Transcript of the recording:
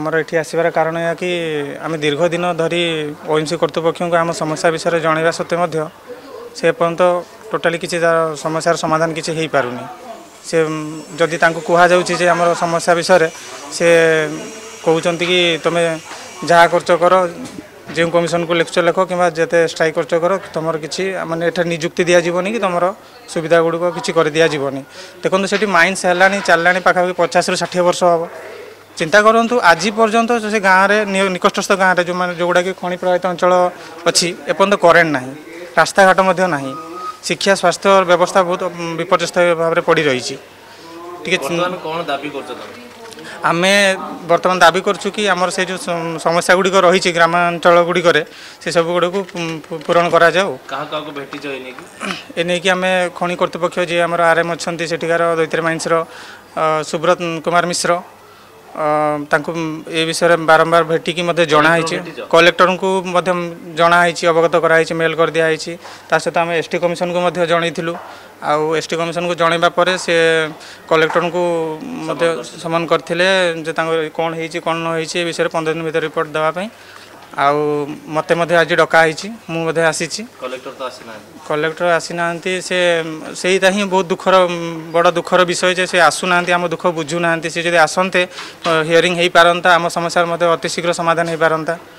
আমার এটি আসিবার কারণ ଏହା କି ଆମେ ଦୀର୍ଘଦିନ ଧରି ଓଏମ୍ସି କର୍ତ୍ତୃପକ୍ଷଙ୍କୁ ଆମ ସମସ୍ୟା ବିଷୟରେ ଜଣାଇବା ସତ୍ତ୍ୱେ ମଧ୍ୟ ସେ ଏପର୍ଯ୍ୟନ୍ତ ଟୋଟାଲି କିଛି ସମସ୍ୟାର ସମାଧାନ କିଛି ହୋଇପାରୁନି ସେ ଯଦି ତାଙ୍କୁ କୁହାଯାଉଛି ଯେ ଆମର ସମସ୍ୟା ବିଷୟରେ ସେ କହୁଛନ୍ତି କି ତୁମେ ଯାହା କରୁଛ କର ଯେଉଁ କମିଶନକୁ ଲେଖୁଛ ଲେଖ କିମ୍ବା ଯେତେ ଷ୍ଟ୍ରାଇକ୍ କରୁଛ କର ତୁମର କିଛି ମାନେ ଏଠାରେ ନିଯୁକ୍ତି ଦିଆଯିବନି କି ତୁମର ସୁବିଧା ଗୁଡ଼ିକ କିଛି କରିଦିଆଯିବନି ଦେଖନ୍ତୁ ସେଠି ମାଇନ୍ସ ହେଲାଣି ଚାଲିଲାଣି ପାଖାପାଖି ପଚାଶରୁ ଷାଠିଏ ବର୍ଷ ହେବ চিন্তা করতু আজ পর্যন্ত সে গাঁরে নিকটস্থ গাঁরে যে যেগুড়া কি খনি প্রভাবিত অঞ্চল অছি এপর্যন্ত করেন্ট না রাস্তাঘাট না শিক্ষা স্বাস্থ্য ব্যবস্থা বহুত বিপর্যস্ত ভাবে পড়ি রয়েছে টিকে কোণ দাবি করছো ଆମେ ବର୍ତ୍ତମାନ ଦାବି କରୁଛୁ କି ଆମର ସେ ଯେଉଁ ସମସ୍ୟା ଗୁଡ଼ିକ ରହିଛି ଗ୍ରାମାଞ୍ଚଳ ଗୁଡ଼ିକରେ ସେସବୁ ଗୁଡ଼ିକୁ ପୂରଣ କରାଯାଉ କାହା କାହାକୁ ଭେଟିଛ ଏ ନେଇକି ଏ ନେଇକି ଆମେ ଖଣି କର୍ତ୍ତୃପକ୍ଷ ଯିଏ ଆମର ଆର୍ ଏମ୍ ଅଛନ୍ତି ସେଠିକାର ଦୈତାରୀ ମାଇନ୍ସର ସୁବ୍ରତ କୁମାର ମିଶ୍ର ତାଙ୍କୁ ଏ ବିଷୟରେ ବାରମ୍ବାର ଭେଟିକି ମଧ୍ୟ ଜଣାହେଇଛି କଲେକ୍ଟରଙ୍କୁ ମଧ୍ୟ ଜଣାହେଇଛି ଅବଗତ କରାହେଇଛି ମେଲ୍ କରିଦିଆହେଇଛି ତା ସହିତ ଆମେ ଏସ୍ ଟି କମିଶନକୁ ମଧ୍ୟ ଜଣେଇଥିଲୁ ଆଉ ଏସ୍ ଟି କମିଶନକୁ ଜଣେଇବା ପରେ ସେ କଲେକ୍ଟରଙ୍କୁ ମଧ୍ୟ ସମନ କରିଥିଲେ ଯେ ତାଙ୍କର କ'ଣ ହେଇଛି କ'ଣ ନ ହେଇଛି ଏ ବିଷୟରେ ପନ୍ଦର ଦିନ ଭିତରେ ରିପୋର୍ଟ ଦେବା ପାଇଁ ଆଉ ମୋତେ ମଧ୍ୟ ଆଜି ଡକା ହେଇଛି ମୁଁ ମଧ୍ୟ ଆସିଛି କଲେକ୍ଟର ତ ଆସିନାହାନ୍ତି କଲେକ୍ଟର ଆସିନାହାନ୍ତି ସେ ସେଇଟା ହିଁ ବହୁତ ଦୁଃଖର ବଡ଼ ଦୁଃଖର ବିଷୟ ଯେ ସେ ଆସୁନାହାନ୍ତି ଆମ ଦୁଃଖ ବୁଝୁନାହାନ୍ତି ସେ ଯଦି ଆସନ୍ତେ ହିୟରିଂ ହେଇପାରନ୍ତା ଆମ ସମସ୍ୟାର ମଧ୍ୟ ଅତି ଶୀଘ୍ର ସମାଧାନ ହେଇପାରନ୍ତା